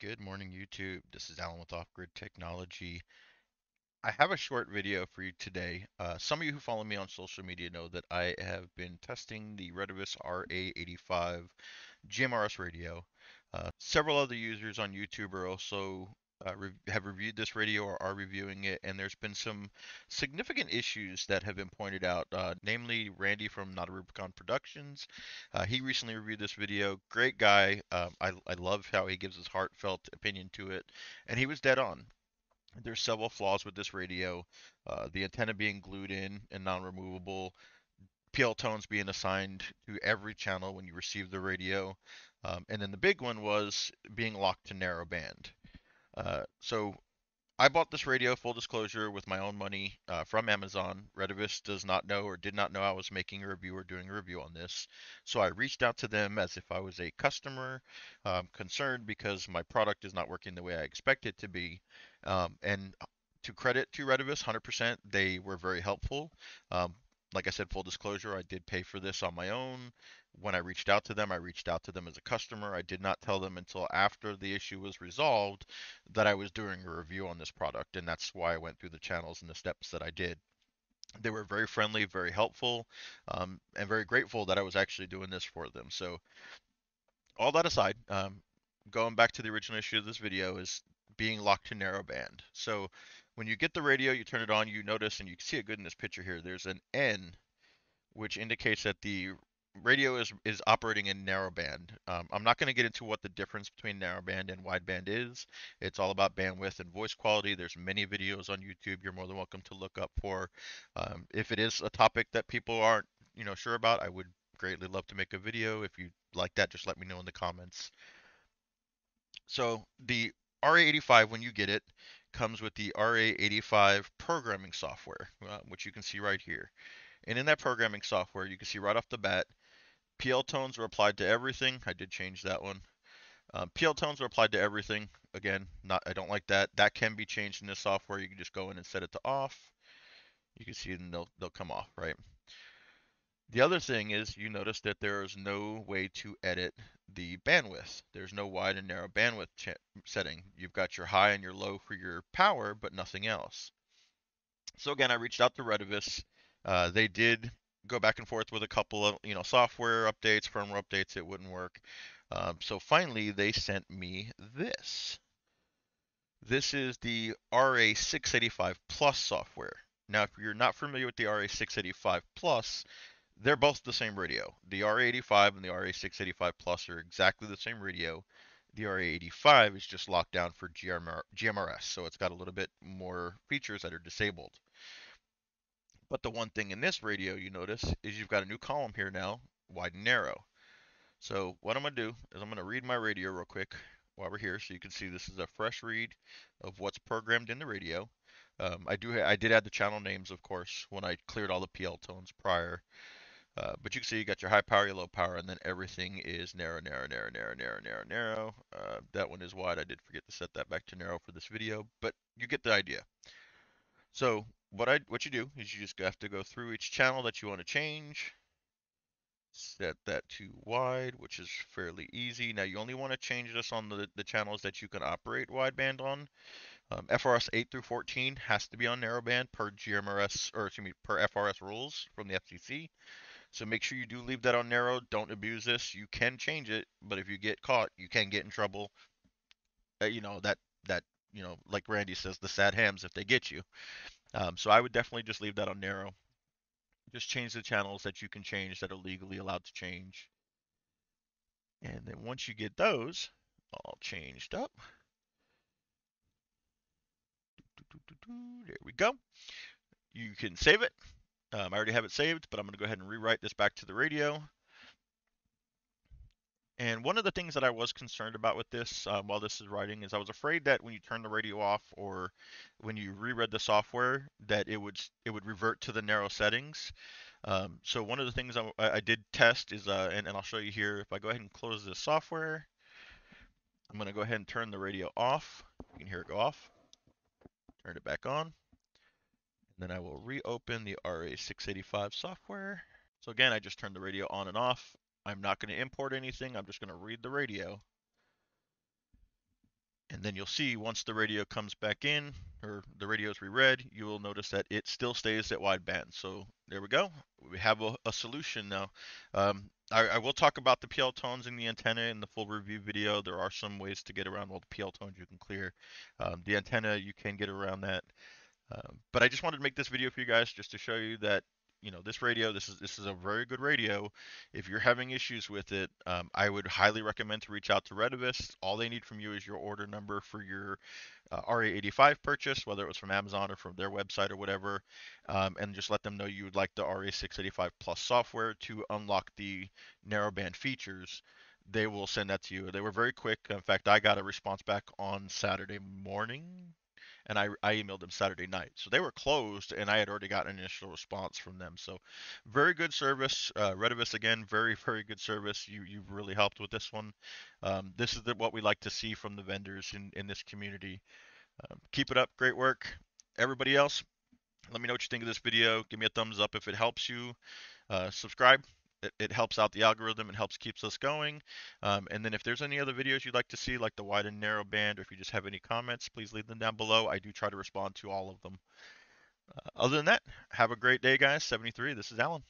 Good morning, YouTube. This is Alan with Off Grid Technology. I have a short video for you today. Uh, some of you who follow me on social media know that I have been testing the Retevis RA85 GMRS radio. Uh, several other users on YouTube are also uh, re have reviewed this radio or are reviewing it, and there's been some significant issues that have been pointed out. Uh, namely, Randy from Not a Rubicon Productions. Uh, he recently reviewed this video. Great guy. Um, I, I love how he gives his heartfelt opinion to it, and he was dead on. There's several flaws with this radio. Uh, the antenna being glued in and non-removable. PL tones being assigned to every channel when you receive the radio. Um, and then the big one was being locked to narrow band. Uh, so I bought this radio, full disclosure, with my own money uh, from Amazon. Retevis does not know or did not know I was making a review or doing a review on this. So I reached out to them as if I was a customer, um, concerned because my product is not working the way I expect it to be. Um, and to credit to Retevis, 100%, they were very helpful. Um, like I said, full disclosure, I did pay for this on my own. When I reached out to them, I reached out to them as a customer. I did not tell them until after the issue was resolved that I was doing a review on this product, and that's why I went through the channels and the steps that I did. They were very friendly, very helpful, um, and very grateful that I was actually doing this for them. So, all that aside, um, going back to the original issue of this video is being locked to narrowband. So when you get the radio, you turn it on, you notice, and you can see it good in this picture here, there's an N, which indicates that the radio is, is operating in narrowband. Um, I'm not going to get into what the difference between narrowband and wideband is. It's all about bandwidth and voice quality. There's many videos on YouTube you're more than welcome to look up for. Um, if it is a topic that people aren't you know sure about, I would greatly love to make a video. If you like that, just let me know in the comments. So the RA85, when you get it, comes with the RA85 programming software, uh, which you can see right here. And in that programming software, you can see right off the bat, PL tones are applied to everything. I did change that one. Um, PL tones are applied to everything. Again, not I don't like that. That can be changed in this software. You can just go in and set it to off. You can see them; they'll they'll come off, right? The other thing is you notice that there is no way to edit the bandwidth. There's no wide and narrow bandwidth setting. You've got your high and your low for your power, but nothing else. So again, I reached out to Retevis. Uh, they did go back and forth with a couple of you know software updates, firmware updates. It wouldn't work. Um, so finally, they sent me this. This is the RA685 Plus software. Now, if you're not familiar with the RA685 Plus, they're both the same radio. The RA85 and the RA685 Plus are exactly the same radio. The RA85 is just locked down for GMR, GMRS, so it's got a little bit more features that are disabled. But the one thing in this radio you notice is you've got a new column here now, wide and narrow. So what I'm going to do is I'm going to read my radio real quick while we're here so you can see this is a fresh read of what's programmed in the radio. Um, I do I did add the channel names of course when I cleared all the PL tones prior. Uh, but you can see you got your high power, your low power, and then everything is narrow, narrow, narrow, narrow, narrow, narrow, narrow. Uh, that one is wide. I did forget to set that back to narrow for this video, but you get the idea. So what I what you do is you just have to go through each channel that you want to change. Set that to wide, which is fairly easy. Now you only want to change this on the, the channels that you can operate wideband on. Um, FRS 8 through 14 has to be on narrowband per GMRS, or excuse me, per FRS rules from the FCC. So make sure you do leave that on narrow. Don't abuse this. You can change it, but if you get caught, you can get in trouble. Uh, you know that that you know like Randy says, the sad hams if they get you. Um, so I would definitely just leave that on narrow. Just change the channels that you can change that are legally allowed to change. And then once you get those all changed up, there we go. You can save it um, I already have it saved, but I'm going to go ahead and rewrite this back to the radio. And one of the things that I was concerned about with this um, while this is writing is I was afraid that when you turn the radio off or when you reread the software that it would it would revert to the narrow settings. Um, so one of the things I, I did test is, uh, and, and I'll show you here, if I go ahead and close this software, I'm going to go ahead and turn the radio off. You can hear it go off. Turn it back on. Then I will reopen the RA685 software. So again, I just turned the radio on and off. I'm not going to import anything. I'm just going to read the radio. And then you'll see once the radio comes back in or the radio is reread, you will notice that it still stays at wideband. So there we go. We have a, a solution now. Um, I, I, will talk about the PL tones in the antenna in the full review video. There are some ways to get around all the PL tones you can clear. Um, the antenna, you can get around that. Um, but I just wanted to make this video for you guys just to show you that you know this radio this is this is a very good radio. If you're having issues with it um, i would highly recommend to reach out to retevis all they need from you is your order number for your uh, ra85 purchase whether it was from amazon or from their website or whatever um, and just let them know you would like the ra685 plus software to unlock the narrowband features. They will send that to you. They were very quick. In fact i got a response back on saturday morning and I, I emailed them Saturday night. So they were closed, and I had already got an initial response from them. So very good service. Uh, Retevis again, very very good service. You you've really helped with this one. Um, this is the, what we like to see from the vendors in in this community. Um, keep it up, great work. Everybody else, let me know what you think of this video. Give me a thumbs up if it helps you. Uh, subscribe it, it helps out the algorithm and helps keeps us going. Um, and then if there's any other videos you'd like to see, like the wide and narrow band, or if you just have any comments, please leave them down below. I do try to respond to all of them. Uh, other than that, have a great day, guys. 73, this is Alan.